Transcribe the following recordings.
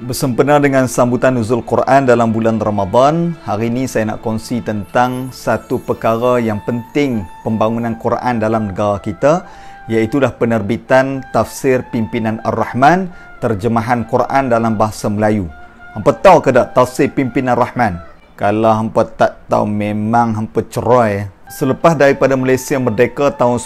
Bersempena dengan sambutan nuzul Quran dalam bulan Ramadan, hari ini saya nak kongsi tentang satu perkara yang penting pembangunan Quran dalam negara kita, iaitu penerbitan tafsir pimpinan Ar-Rahman, terjemahan Quran dalam bahasa Melayu. Hampa tahu ke tak tafsir pimpinan Ar-Rahman? Kalau hampa tak tahu, memang hampa cerai. Selepas daripada Malaysia merdeka tahun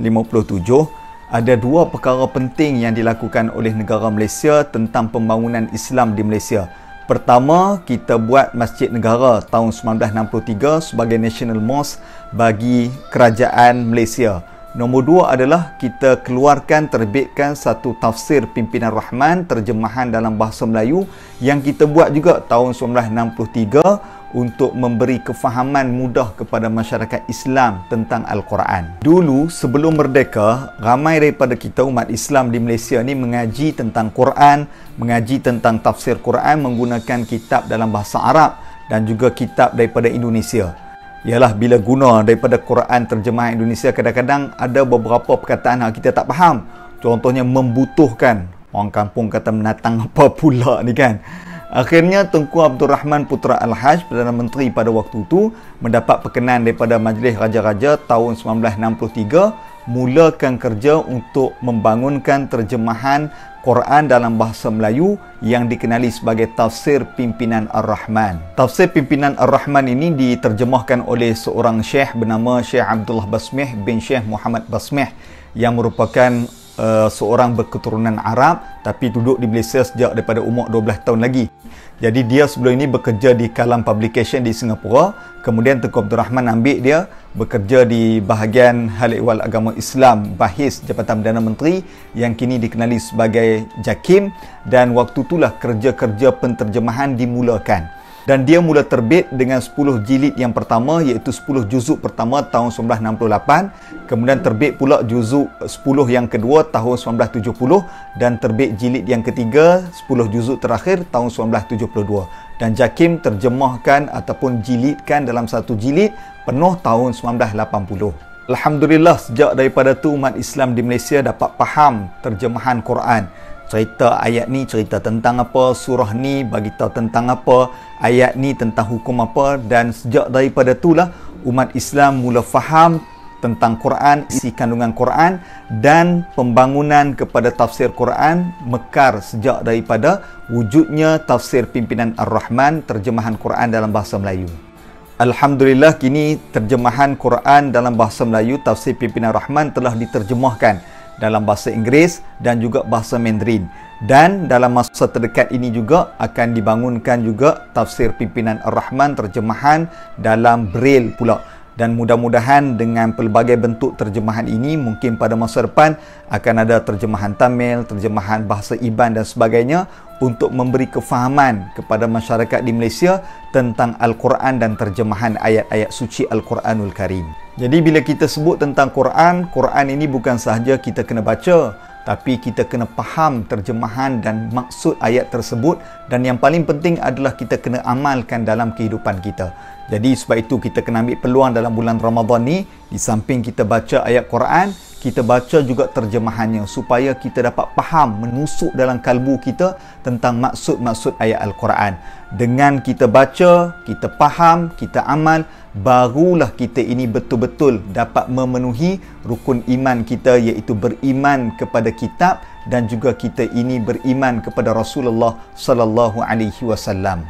1957, ada dua perkara penting yang dilakukan oleh negara Malaysia tentang pembangunan Islam di Malaysia. Pertama, kita buat Masjid Negara tahun 1963 sebagai National Mosque bagi kerajaan Malaysia. Nombor dua adalah kita keluarkan, terbitkan satu tafsir pimpinan Rahman, terjemahan dalam bahasa Melayu yang kita buat juga tahun 1963 untuk memberi kefahaman mudah kepada masyarakat Islam tentang Al-Quran. Dulu sebelum merdeka, ramai daripada kita umat Islam di Malaysia ni mengaji tentang Quran, mengaji tentang tafsir Quran menggunakan kitab dalam bahasa Arab dan juga kitab daripada Indonesia. Ialah bila guna daripada Quran terjemahan Indonesia kadang-kadang ada beberapa perkataan yang kita tak faham. Contohnya membutuhkan. Orang kampung kata menatang apa pula ni kan. Akhirnya Tengku Abdul Rahman Putra Al-Haj Perdana Menteri pada waktu itu mendapat perkenan daripada Majlis Raja-Raja tahun 1963 mulakan kerja untuk membangunkan terjemahan Quran dalam bahasa Melayu yang dikenali sebagai Tafsir Pimpinan Ar-Rahman. Tafsir Pimpinan Ar-Rahman ini diterjemahkan oleh seorang syekh bernama Syekh Abdullah Basmih bin Syekh Muhammad Basmih yang merupakan uh, seorang berketurunan Arab tapi duduk di Malaysia sejak daripada umur 12 tahun lagi. Jadi dia sebelum ini bekerja di Kalam Publication di Singapura. Kemudian Tengku Abdul Rahman ambil dia bekerja di bahagian Hal Ehwal Agama Islam Bahis Jabatan Perdana Menteri yang kini dikenali sebagai JAKIM dan waktu itulah kerja-kerja penterjemahan dimulakan dan dia mula terbit dengan 10 jilid yang pertama iaitu 10 juzuk pertama tahun 1968 kemudian terbit pula juzuk 10 yang kedua tahun 1970 dan terbit jilid yang ketiga 10 juzuk terakhir tahun 1972 dan Jakim terjemahkan ataupun jilidkan dalam satu jilid penuh tahun 1980 Alhamdulillah sejak daripada tu umat Islam di Malaysia dapat faham terjemahan Quran cerita ayat ni cerita tentang apa surah ni bagi tahu tentang apa ayat ni tentang hukum apa dan sejak daripada itulah umat Islam mula faham tentang Quran isi kandungan Quran dan pembangunan kepada tafsir Quran mekar sejak daripada wujudnya tafsir pimpinan Ar-Rahman terjemahan Quran dalam bahasa Melayu. Alhamdulillah kini terjemahan Quran dalam bahasa Melayu tafsir pimpinan Ar-Rahman telah diterjemahkan dalam bahasa Inggeris dan juga bahasa Mandarin. Dan dalam masa terdekat ini juga akan dibangunkan juga tafsir pimpinan Ar-Rahman terjemahan dalam Braille pula dan mudah-mudahan dengan pelbagai bentuk terjemahan ini mungkin pada masa depan akan ada terjemahan Tamil, terjemahan bahasa Iban dan sebagainya untuk memberi kefahaman kepada masyarakat di Malaysia tentang Al-Quran dan terjemahan ayat-ayat suci Al-Quranul Karim. Jadi bila kita sebut tentang Quran, Quran ini bukan sahaja kita kena baca, tapi kita kena faham terjemahan dan maksud ayat tersebut dan yang paling penting adalah kita kena amalkan dalam kehidupan kita. Jadi sebab itu kita kena ambil peluang dalam bulan Ramadan ni di samping kita baca ayat Quran, kita baca juga terjemahannya supaya kita dapat faham menusuk dalam kalbu kita tentang maksud-maksud ayat Al-Quran. Dengan kita baca, kita faham, kita amal, barulah kita ini betul-betul dapat memenuhi rukun iman kita iaitu beriman kepada kitab dan juga kita ini beriman kepada Rasulullah sallallahu alaihi wasallam.